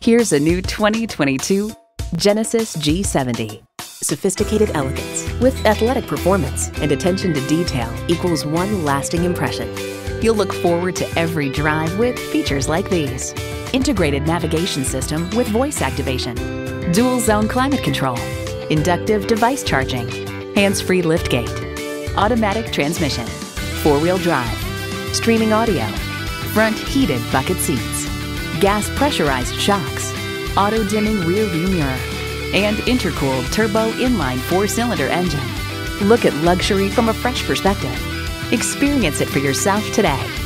Here's a new 2022 Genesis G70. Sophisticated elegance with athletic performance and attention to detail equals one lasting impression. You'll look forward to every drive with features like these. Integrated navigation system with voice activation, dual zone climate control, inductive device charging, hands-free liftgate, automatic transmission, four-wheel drive, streaming audio, front heated bucket seats, gas pressurized shocks, auto dimming rear view mirror, and intercooled turbo inline four cylinder engine. Look at luxury from a fresh perspective. Experience it for yourself today.